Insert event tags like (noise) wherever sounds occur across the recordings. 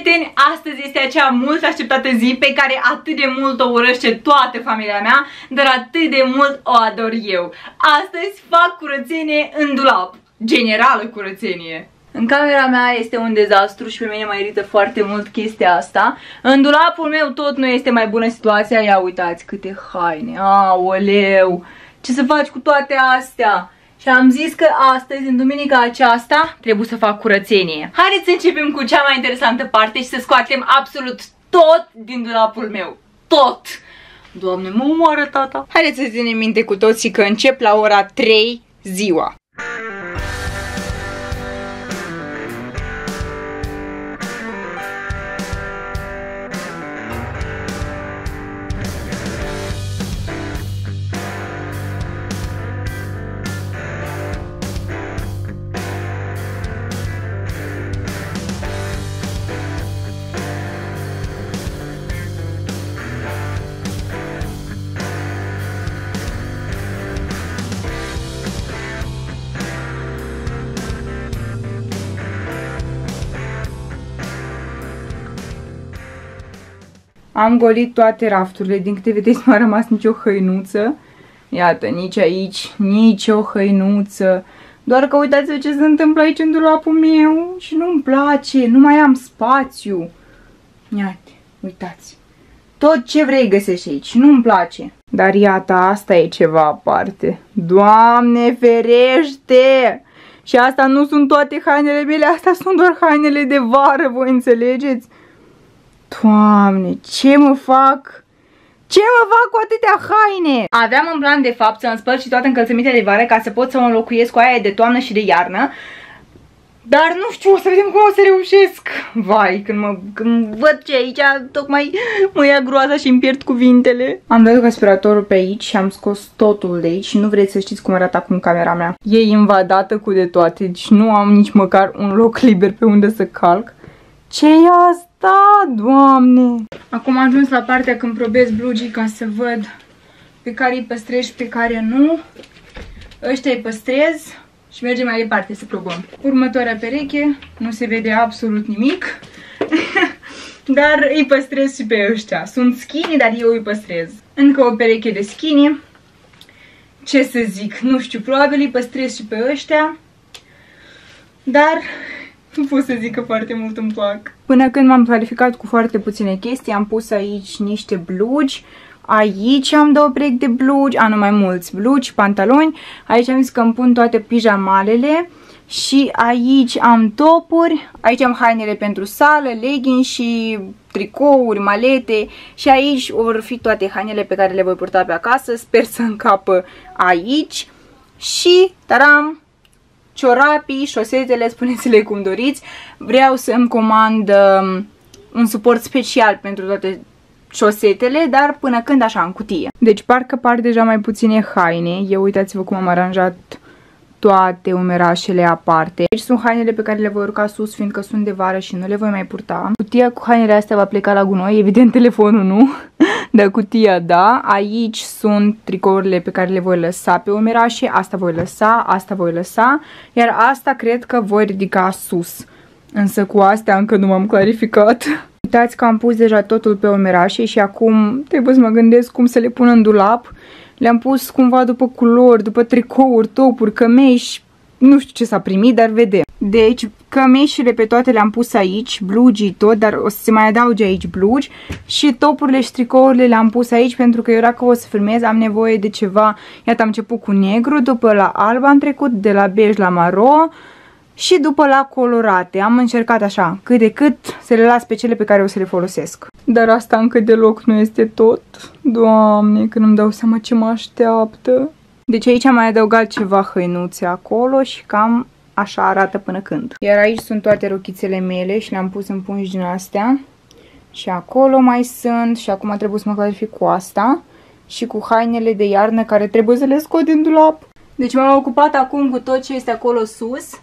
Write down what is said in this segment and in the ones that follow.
prieteni, astăzi este acea mult așteptată zi pe care atât de mult o urăște toată familia mea, dar atât de mult o ador eu. Astăzi fac curățenie în dulap, generală curățenie. În camera mea este un dezastru și pe mine mă irită foarte mult chestia asta. În dulapul meu tot nu este mai bună situația. Ia uitați câte haine. Aoleu! Ce să faci cu toate astea? Și am zis că astăzi, în duminica aceasta, trebuie să fac curățenie. Haideți să începem cu cea mai interesantă parte și să scoatem absolut tot din dulapul meu. Tot! Doamne, mă omoară tata! Haideți să ținem minte cu toții că încep la ora 3 ziua. Am golit toate rafturile, din câte vedeți nu a rămas nicio hăinuță. Iată, nici aici, nici o hăinuță. Doar că uitați ce se întâmplă aici în dulapul meu și nu-mi place, nu mai am spațiu. Iată, uitați. Tot ce vrei găsești aici, nu-mi place. Dar iată, asta e ceva aparte. Doamne ferește! Și asta nu sunt toate hainele mele, asta sunt doar hainele de vară, voi înțelegeți? Doamne, ce mă fac? Ce mă fac cu atâtea haine? Aveam în plan de fapt să-mi spăl și toate încălțămintele de vară ca să pot să mă înlocuiesc cu aia de toamnă și de iarnă. Dar nu știu, o să vedem cum o să reușesc. Vai, când, mă, când văd ce aici, tocmai mă ia groaza și îmi pierd cuvintele. Am dat aspiratorul pe aici și am scos totul de aici și nu vreți să știți cum arată acum camera mea. E invadată cu de toate, deci nu am nici măcar un loc liber pe unde să calc. ce e asta? Da, doamne! Acum am ajuns la partea când probez blugii ca să văd pe care îi păstrez și pe care nu. Ăștia îi păstrez și mergem mai departe să probăm. Următoarea pereche, nu se vede absolut nimic, (laughs) dar îi păstrez și pe ăștia. Sunt skinny, dar eu îi păstrez. Încă o pereche de skinny. Ce să zic, nu știu, probabil îi păstrez și pe ăștia. Dar nu pot să zic că foarte mult îmi plac. Până când m-am clarificat cu foarte puține chestii, am pus aici niște blugi, Aici am două perechi de blugi, a, nu mai mulți blugi, pantaloni. Aici am zis că îmi pun toate pijamalele. Și aici am topuri, aici am hainele pentru sală, leggings și tricouri, malete și aici vor fi toate hainele pe care le voi purta pe acasă. Sper să încapă aici. Și, taram, ciorapii, șosetele, spuneți-le cum doriți. Vreau să îmi comand um, un suport special pentru toate șosetele, dar până când așa, în cutie. Deci parcă par deja mai puține haine. Eu uitați-vă cum am aranjat toate umerașele aparte. Aici sunt hainele pe care le voi urca sus, fiindcă sunt de vară și nu le voi mai purta. Cutia cu hainele astea va pleca la gunoi, evident telefonul nu, dar cutia da. Aici sunt tricourile pe care le voi lăsa pe umerașe, asta voi lăsa, asta voi lăsa, iar asta cred că voi ridica sus. Însă cu astea încă nu m-am clarificat. (laughs) Uitați că am pus deja totul pe umerașe și acum trebuie să mă gândesc cum să le pun în dulap le-am pus cumva după culori, după tricouri, topuri, cămeși, nu știu ce s-a primit, dar vedem. Deci, cămeșile pe toate le-am pus aici, blugii tot, dar o să se mai adauge aici blugi și topurile și tricourile le-am pus aici pentru că eu dacă o să filmez am nevoie de ceva, iată am început cu negru, după la alb am trecut, de la bej la maro, și după la colorate. Am încercat așa, cât de cât, să le las pe cele pe care o să le folosesc. Dar asta încă deloc nu este tot. Doamne, când îmi dau seama ce mă așteaptă. Deci aici am mai adăugat ceva hăinuțe acolo și cam așa arată până când. Iar aici sunt toate rochițele mele și le-am pus în pungi din astea. Și acolo mai sunt și acum trebuie să mă clarific cu asta. Și cu hainele de iarnă care trebuie să le scot din dulap. Deci m-am ocupat acum cu tot ce este acolo sus.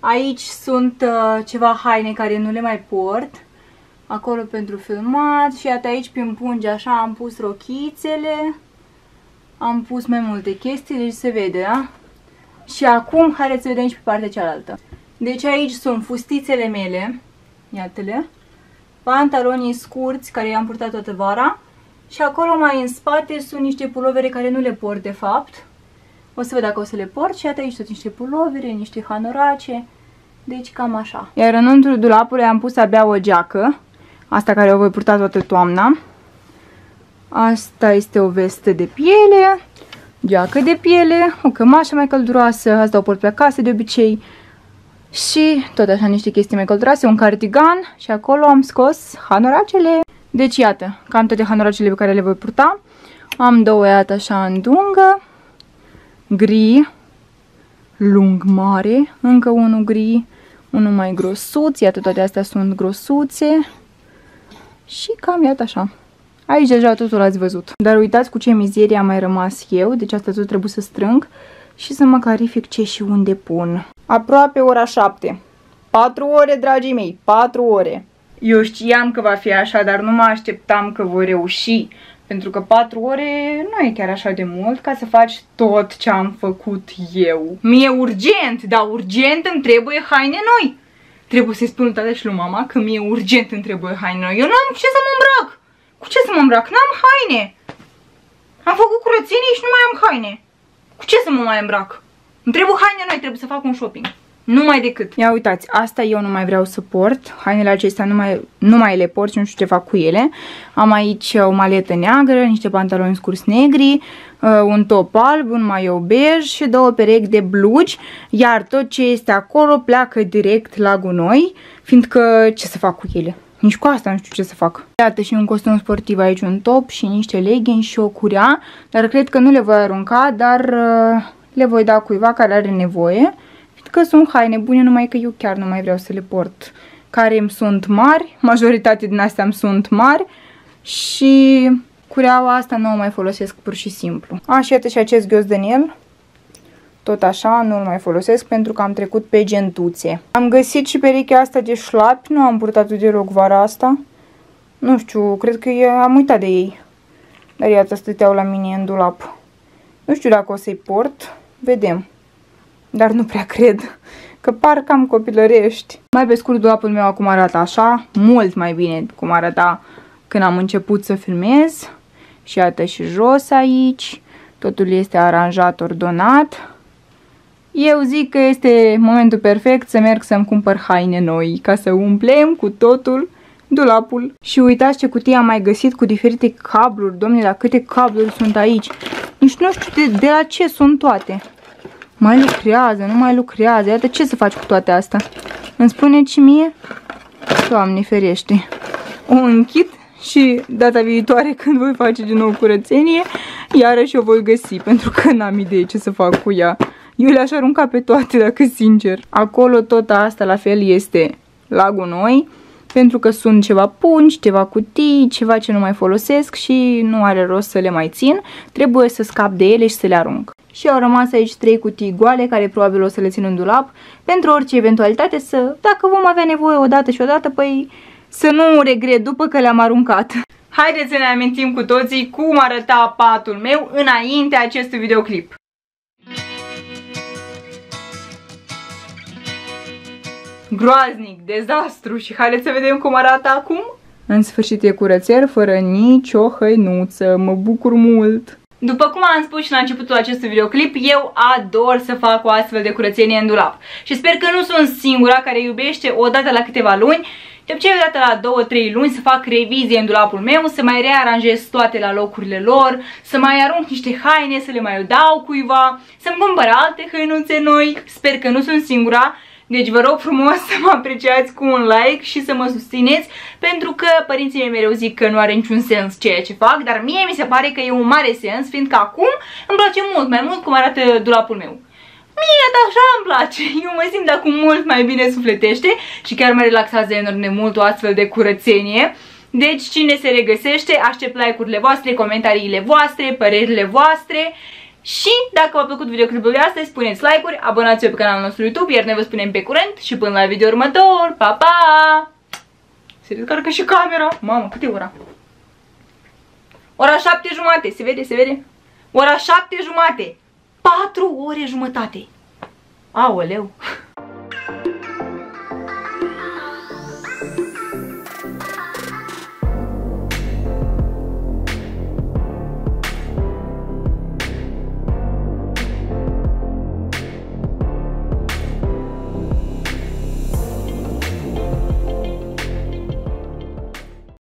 Aici sunt uh, ceva haine care nu le mai port. Acolo pentru filmat și iată aici prin pungi așa am pus rochițele. Am pus mai multe chestii, deci se vede, da? Și acum, haideți să vedem și pe partea cealaltă. Deci aici sunt fustițele mele, iată-le. pantalonii scurți care i-am purtat toată vara și acolo mai în spate sunt niște pulovere care nu le port de fapt. O să văd dacă o să le port și iată aici tot niște pulovere, niște hanorace, deci cam așa. Iar înăuntru dulapului am pus abia o geacă, asta care o voi purta toată toamna. Asta este o vestă de piele, geacă de piele, o cămașă mai călduroasă, asta o port pe acasă de obicei. Și tot așa niște chestii mai călduroase, un cardigan și acolo am scos hanoracele. Deci iată, cam toate hanoracele pe care le voi purta. Am două iată așa în dungă, gri, lung mare, încă unul gri, unul mai grosuț, iată toate astea sunt grosuțe și cam iată așa. Aici deja totul ați văzut. Dar uitați cu ce mizerie am mai rămas eu, deci asta tot trebuie să strâng și să mă clarific ce și unde pun. Aproape ora 7. 4 ore, dragii mei, 4 ore. Eu știam că va fi așa, dar nu mă așteptam că voi reuși. Pentru că 4 ore nu e chiar așa de mult ca să faci tot ce am făcut eu. Mie urgent, dar urgent îmi trebuie haine noi. Trebuie să-i spun tata și lui mama că mie urgent îmi trebuie haine noi. Eu nu am ce să mă îmbrac. Cu ce să mă îmbrac? N-am haine. Am făcut curățenie și nu mai am haine. Cu ce să mă mai îmbrac? Îmi trebuie haine noi, trebuie să fac un shopping. Numai decât. Ia uitați, asta eu nu mai vreau să port. Hainele acestea nu mai, nu mai le port și nu știu ce fac cu ele. Am aici o maletă neagră, niște pantaloni scurs negri, uh, un top alb, un maillot bej și două perechi de blugi. Iar tot ce este acolo pleacă direct la gunoi, fiindcă ce să fac cu ele? Nici cu asta nu știu ce să fac. Iată și un costum sportiv aici, un top și niște leggings și o curea. Dar cred că nu le voi arunca, dar uh, le voi da cuiva care are nevoie. Că sunt haine bune, numai că eu chiar nu mai vreau să le port. Care îmi sunt mari, majoritatea din astea îmi sunt mari și cureaua asta nu o mai folosesc pur și simplu. A, și iată și acest el. Tot așa, nu-l mai folosesc pentru că am trecut pe gentuțe. Am găsit și perechea asta de șlapi, nu am purtat-o deloc vara asta. Nu știu, cred că am uitat de ei. Dar iată, stăteau la mine în dulap. Nu știu dacă o să-i port, vedem. Dar nu prea cred, că par cam copilărești. Mai pe scurt, dulapul meu acum arată așa, mult mai bine cum arăta când am început să filmez. Și iată și jos aici, totul este aranjat, ordonat. Eu zic că este momentul perfect să merg să-mi cumpăr haine noi, ca să umplem cu totul dulapul. Și uitați ce cutie am mai găsit cu diferite cabluri, domnule, la câte cabluri sunt aici. Nici nu știu de, de la ce sunt toate. Mai lucrează, nu mai lucrează. Iată ce să faci cu toate astea. Îmi spune și mie? Doamne ferește. O închid și data viitoare când voi face din nou curățenie, iarăși o voi găsi, pentru că n-am idee ce să fac cu ea. Eu le-aș arunca pe toate, dacă sincer. Acolo tot asta la fel este la gunoi, pentru că sunt ceva pungi, ceva cutii, ceva ce nu mai folosesc și nu are rost să le mai țin. Trebuie să scap de ele și să le arunc. Și au rămas aici trei cutii goale, care probabil o să le țin în dulap, pentru orice eventualitate să, dacă vom avea nevoie odată și odată, păi să nu regret după că le-am aruncat. Haideți să ne amintim cu toții cum arăta patul meu înainte acestui videoclip. Groaznic, dezastru și haideți să vedem cum arată acum. În sfârșit e curățel fără nicio hăinuță, mă bucur mult. După cum am spus și la începutul acestui videoclip, eu ador să fac o astfel de curățenie în dulap. Și sper că nu sunt singura care iubește o dată la câteva luni, de obicei o dată la 2-3 luni să fac revizie în dulapul meu, să mai rearanjez toate la locurile lor, să mai arunc niște haine, să le mai dau cuiva, să-mi cumpăr alte hăinuțe noi. Sper că nu sunt singura deci vă rog frumos să mă apreciați cu un like și să mă susțineți pentru că părinții mei mereu zic că nu are niciun sens ceea ce fac, dar mie mi se pare că e un mare sens, fiindcă acum îmi place mult mai mult cum arată dulapul meu. Mie așa îmi place, eu mă simt acum mult mai bine sufletește și chiar mă relaxează enorm de mult o astfel de curățenie. Deci cine se regăsește, aștept like-urile voastre, comentariile voastre, părerile voastre și dacă v-a plăcut videoclipul de astăzi, spuneți like-uri, abonați-vă pe canalul nostru YouTube, iar ne vă spunem pe curent și până la video următor. Pa, pa! Se descarcă și camera. Mamă, cât e ora? Ora șapte jumate, se vede, se vede? Ora șapte jumate. Patru ore jumătate. Aoleu!